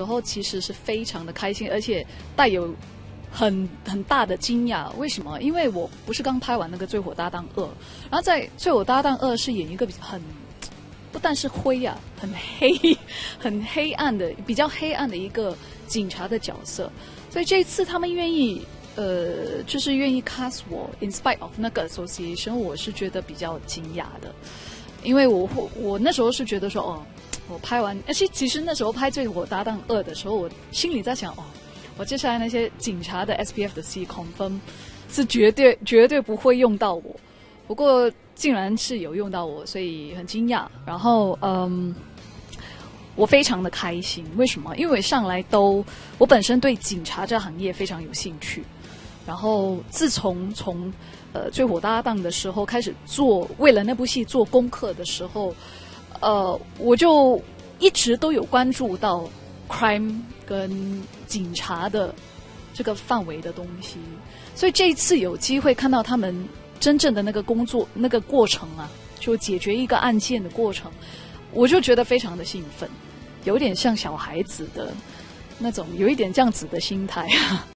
时候其实是非常的开心，而且带有很很大的惊讶。为什么？因为我不是刚拍完那个《醉火搭档二》，然后在《醉火搭档二》是演一个比很不但是灰啊，很黑、很黑暗的、比较黑暗的一个警察的角色。所以这一次他们愿意呃，就是愿意 cast 我，in spite of 那个 association，我是觉得比较惊讶的，因为我我那时候是觉得说哦。我拍完，而且其实那时候拍《最火搭档二》的时候，我心里在想，哦，我接下来那些警察的 S P F 的 C 恐分是绝对绝对不会用到我，不过竟然是有用到我，所以很惊讶。然后，嗯，我非常的开心。为什么？因为上来都我本身对警察这行业非常有兴趣。然后自从从呃《最火搭档》的时候开始做，为了那部戏做功课的时候。呃，我就一直都有关注到 crime 跟警察的这个范围的东西，所以这一次有机会看到他们真正的那个工作那个过程啊，就解决一个案件的过程，我就觉得非常的兴奋，有点像小孩子的那种，有一点这样子的心态啊。